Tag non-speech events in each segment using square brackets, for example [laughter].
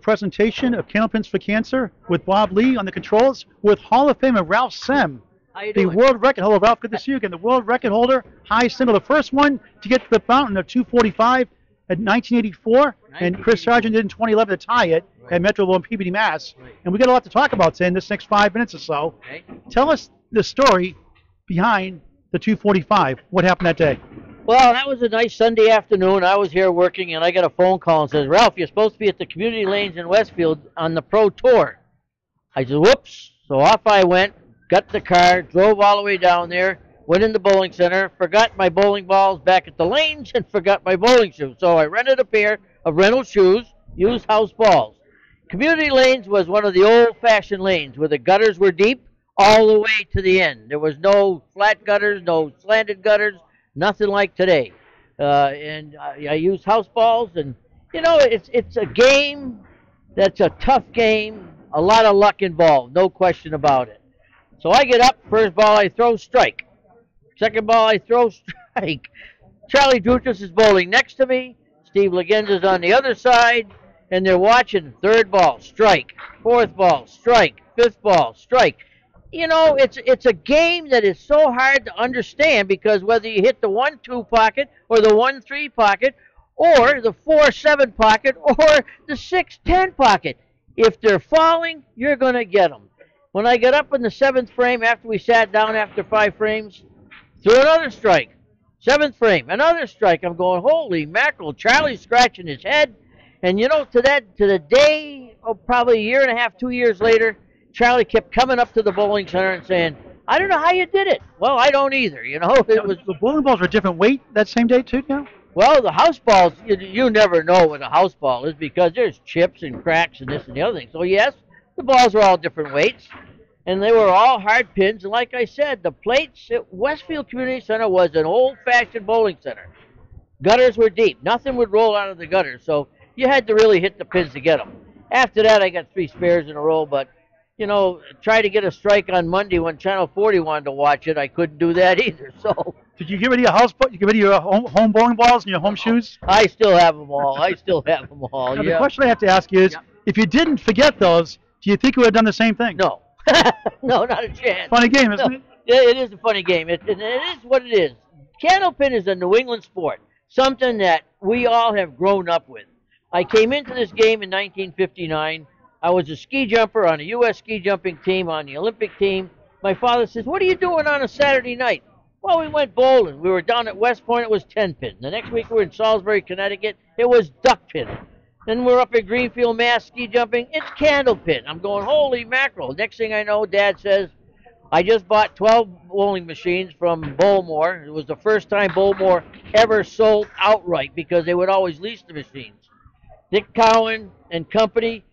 a presentation of Candlepins for Cancer with Bob Lee on the controls with Hall of Famer Ralph Semb. How you The doing? world record holder, Ralph, good to see you again. The world record holder, high single, the first one to get to the fountain of 245 at 1984, and Chris 1984. Sargent did in 2011 to tie it Right. at Metro in Peabody, Mass. Right. And we got a lot to talk about today in this next five minutes or so. Okay. Tell us the story behind the 245. What happened that day? Well, that was a nice Sunday afternoon. I was here working, and I got a phone call and says, "Ralph, you're supposed to be at the community lanes in Westfield on the pro tour." I said, "Whoops!" So off I went, got the car, drove all the way down there, went in the bowling center, forgot my bowling balls back at the lanes, and forgot my bowling shoes. So I rented a pair of rental shoes, used house balls. Community lanes was one of the old-fashioned lanes where the gutters were deep all the way to the end. There was no flat gutters, no slanted gutters, nothing like today. Uh, and I, I used house balls, and you know, it's it's a game that's a tough game, a lot of luck involved, no question about it. So I get up, first ball I throw, strike. Second ball I throw, [laughs] strike. Charlie Dutrus is bowling next to me. Steve Legenda's on the other side, and they're watching. Third ball, strike. Fourth ball, strike. Fifth ball, strike. You know, it's it's a game that is so hard to understand because whether you hit the one-two pocket or the one-three pocket or the four-seven pocket or the six-ten pocket, if they're falling, you're going to get them. When I got up in the seventh frame after we sat down after five frames, threw another strike. Seventh frame, another strike. I'm going, holy mackerel! Charlie's scratching his head, and you know, to that, to the day, oh, probably a year and a half, two years later, Charlie kept coming up to the bowling center and saying, "I don't know how you did it." Well, I don't either. You know, [laughs] it was the bowling balls were a different weight that same day too. Now well, the house balls, you, you never know what a house ball is because there's chips and cracks and this and the other thing. So, yes, the balls were all different weights, and they were all hard pins. And like I said, the plates at Westfield Community Center was an old fashioned bowling center. Gutters were deep, nothing would roll out of the gutters, so you had to really hit the pins to get them. After that, I got three spares in a row, but you know, try to get a strike on Monday when Channel 40 wanted to watch it. I couldn't do that [laughs] either. So did you get rid of your house? You get rid of your home, home bowling balls and your home shoes? I still have them all. I still have them all. Now, yeah. the question I have to ask you is, Yeah. if you didn't forget those, do you think you would have done the same thing? No, [laughs] no, not a chance. Funny game, isn't No, it? yeah, it is a funny game. It, it, it is what it is. Candlepin is a New England sport, something that we all have grown up with. I came into this game in 1959. I was a ski jumper on a U.S. ski jumping team, on the Olympic team. My father says, What are you doing on a Saturday night? Well, we went bowling. We were down at West Point, it was 10 pin. The next week we were in Salisbury, Connecticut, it was duck pin. Then we're up at Greenfield, Mass, ski jumping. It's candle pin. I'm going, holy mackerel. Next thing I know, Dad says, I just bought 12 bowling machines from Bowl-Mor. It was the first time Bowl-Mor ever sold outright because they would always lease the machines. Dick Cowan and company,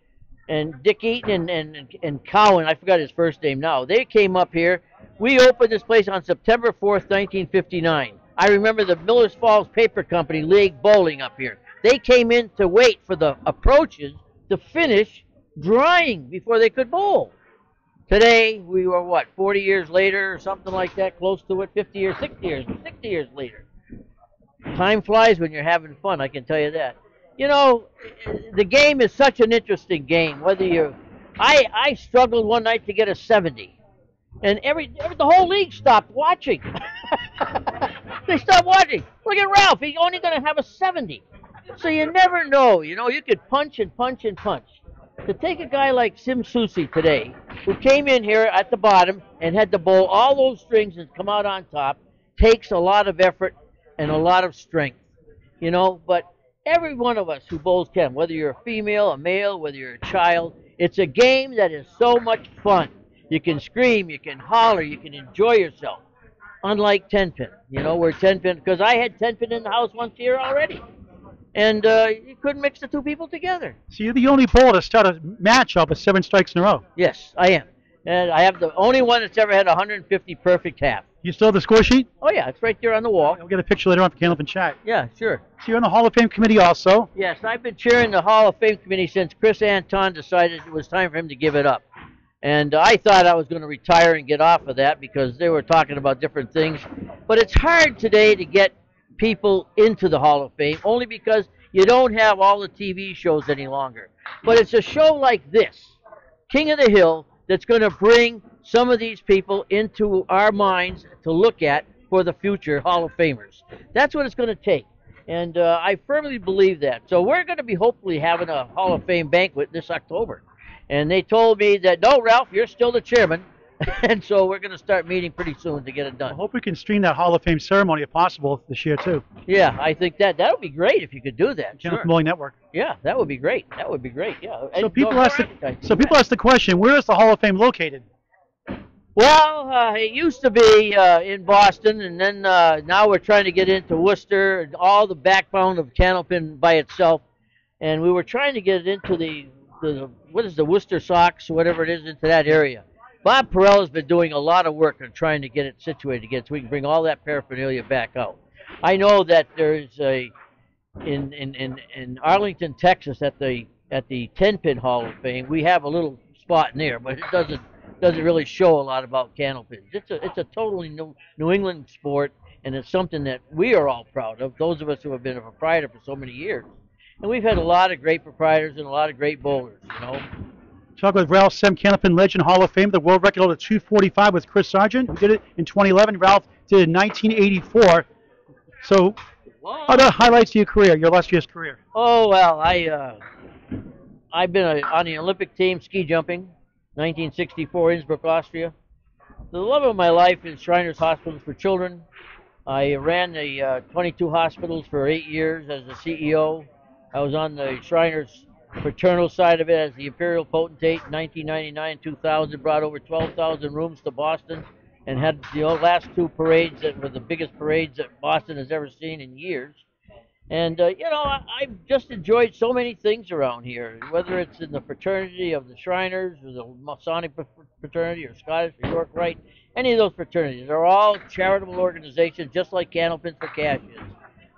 and Dick Eaton and, and, and Cowan, I forgot his first name now, they came up here. We opened this place on September 4th, 1959. I remember the Millers Falls Paper Company League Bowling up here. They came in to wait for the approaches to finish drying before they could bowl. Today, we were what, 40 years later or something like that, close to it, 50 years, 60 years, 60 years later. Time flies when you're having fun, I can tell you that. You know, the game is such an interesting game. Whether you, I I struggled one night to get a 70, and every, every the whole league stopped watching. [laughs] they stopped watching. Look at Ralph; he's only going to have a 70. So you never know. You know, you could punch and punch and punch. To take a guy like Sim Susi today, who came in here at the bottom and had to bowl all those strings and come out on top, takes a lot of effort and a lot of strength. You know, but every one of us who bowls can, whether you're a female, a male, whether you're a child, it's a game that is so much fun. You can scream, you can holler, you can enjoy yourself. Unlike 10 pin, you know, where 10 pin, because I had 10 pin in the house once here already. And uh, you couldn't mix the two people together. So you're the only bowler to start a match off with seven strikes in a row. Yes, I am. And I have the only one that's ever had 150 perfect half. You still have the score sheet? Oh, yeah, it's right there on the wall. We'll get a picture later on for Candlepin Chat. Yeah, sure. So you're on the Hall of Fame committee also. Yes, I've been chairing the Hall of Fame committee since Chris Anton decided it was time for him to give it up. And I thought I was going to retire and get off of that because they were talking about different things. But it's hard today to get people into the Hall of Fame only because you don't have all the TV shows any longer. But it's a show like this, King of the Hill, that's going to bring some of these people into our minds to look at for the future Hall of Famers. That's what it's going to take. And uh, I firmly believe that. So we're going to be hopefully having a Hall of Fame banquet this October. And they told me that, no, Ralph, you're still the chairman. [laughs] and so we're going to start meeting pretty soon to get it done. I hope we can stream that Hall of Fame ceremony if possible this year too. Yeah, I think that that would be great if you could do that. Channel Sure. Network. Yeah, that would be great. That would be great. Yeah. So And people ask the, so people ask the question, where is the Hall of Fame located? Well, uh, it used to be uh, in Boston, and then uh, now we're trying to get into Worcester, all the backbone of Candlepin by itself, and we were trying to get it into the, the what is the Worcester Sox, whatever it is, into that area. Bob Perrell has been doing a lot of work on trying to get it situated again, so we can bring all that paraphernalia back out. I know that there's a in in, in, in Arlington, Texas, at the at the Ten Pin Hall of Fame, we have a little spot in there, but it doesn't doesn't really show a lot about candlepins. It's a it's a totally New New England sport, and it's something that we are all proud of. Those of us who have been a proprietor for so many years, and we've had a lot of great proprietors and a lot of great bowlers. You know, Talk with Ralph Semb Candlepin Legend Hall of Fame, the world record holder 245 with Chris Sargent, who did it in 2011. Ralph did it in 1984. So, what? other highlights of your career, your illustrious career. Oh well, I uh, I've been a, on the Olympic team ski jumping, 1964 Innsbruck, Austria. The love of my life is Shriners Hospitals for Children. I ran the uh, 22 hospitals for eight years as the CEO. I was on the Shriners fraternal side of it as the Imperial Potentate. 1999 2000 brought over 12,000 rooms to Boston and had the last two parades that were the biggest parades that Boston has ever seen in years. And uh, you know, I, I've just enjoyed so many things around here. Whether it's in the fraternity of the Shriners, or the Masonic fraternity, or Scottish or York Rite, any of those fraternities, they're all charitable organizations, just like Candlepins for Cash is.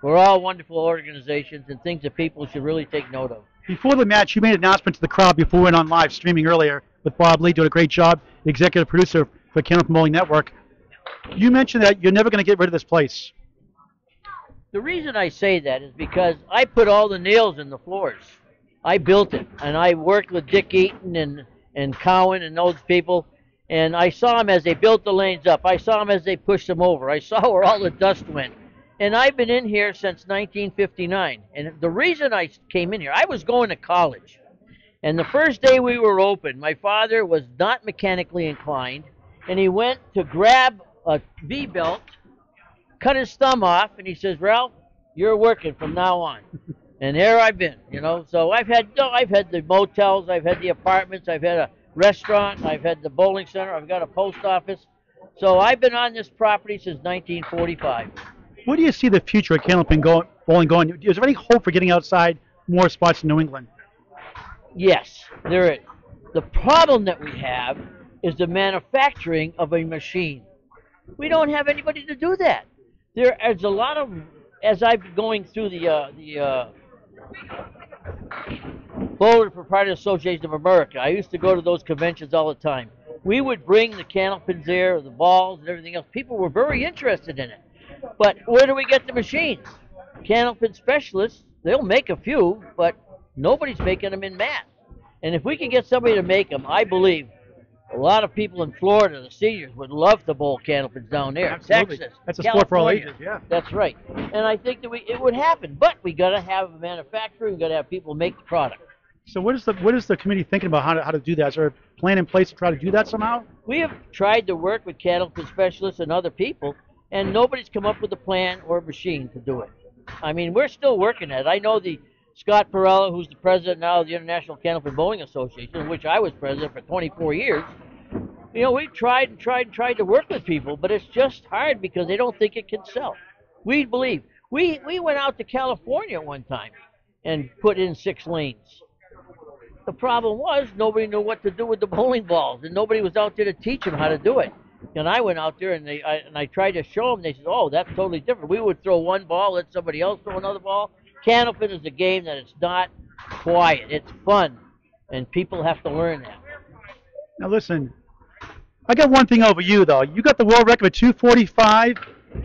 We're all wonderful organizations and things that people should really take note of. Before the match, you made an announcement to the crowd before we went on live streaming earlier with Bob Lee doing a great job, executive producer for Candlepin Bowling Network. You mentioned that you're never going to get rid of this place. The reason I say that is because I put all the nails in the floors. I built it, and I worked with Dick Eaton and and Cowan and those people, and I saw them as they built the lanes up. I saw them as they pushed them over. I [laughs] saw where all the dust went. And I've been in here since 1959. And the reason I came in here, I was going to college. And the first day we were open, my father was not mechanically inclined, and he went to grab a V belt cut his thumb off, and he says, "Ralph, you're working from now on." [laughs] And here I've been, you know. So I've had no, I've had the motels, I've had the apartments, I've had a restaurant, I've had the bowling center, I've got a post office. So I've been on this property since 1945. Where do you see the future of Candlepin going, bowling going? Is there any hope for getting outside more spots in New England? Yes, there is. The problem that we have is the manufacturing of a machine. We don't have anybody to do that. There is a lot of, as I've been going through the uh, the uh, Bowler Proprietors Association of America. I used to go to those conventions all the time. We would bring the candlepins there, the balls, and everything else. People were very interested in it. But where do we get the machines? Candlepin specialists, they'll make a few, but nobody's making them in mass. And if we can get somebody to make them, I believe a lot of people in Florida, the seniors, would love to bowl candlepins down there. Absolutely. Texas, That's a sport for all ages, yeah. That's right. And I think that we it would happen, but we got to have a manufacturer. We got to have people make the product. So what is the what is the committee thinking about how to, how to do that? Is there a plan in place to try to do that somehow? We have tried to work with candlepin specialists and other people, and nobody's come up with a plan or a machine to do it. I mean, we're still working at it. I know the Scott Perella, who's the president now of the International Candlepin Bowling Association, which I was president for 24 years. You know, we've tried and tried and tried to work with people, but it's just hard because they don't think it can sell. We believe. We we went out to California one time and put in six lanes. The problem was nobody knew what to do with the bowling balls, and nobody was out there to teach them how to do it. And I went out there and they I, and I tried to show them. They said, "Oh, that's totally different." We would throw one ball, let somebody else throw another ball. Candlepin is a game that it's not quiet. It's fun, and people have to learn that. Now listen, I got one thing over you though. You got the world record at 245.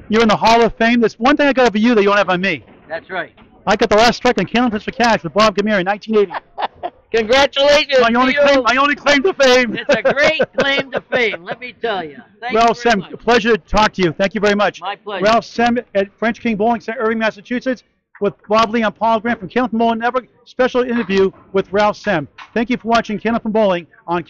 You're in the Hall of Fame. There's one thing I got over you that you don't have on me. That's right. I got the last strike on Candlepin for Cash with Bob Gamere in 1980. [laughs] Congratulations. My only, claim, my only claim to fame. it's a great [laughs] claim to fame, let me tell you. Thank Sam, you much. pleasure to talk to you. Thank you very much. My pleasure. Ralph Semb at French King Bowling Center, Erving, Massachusetts with Bob Lee. I'm Paul Grant from Candlepin Bowling Network. Special interview with Ralph Semb. Thank you for watching Candlepin Bowling on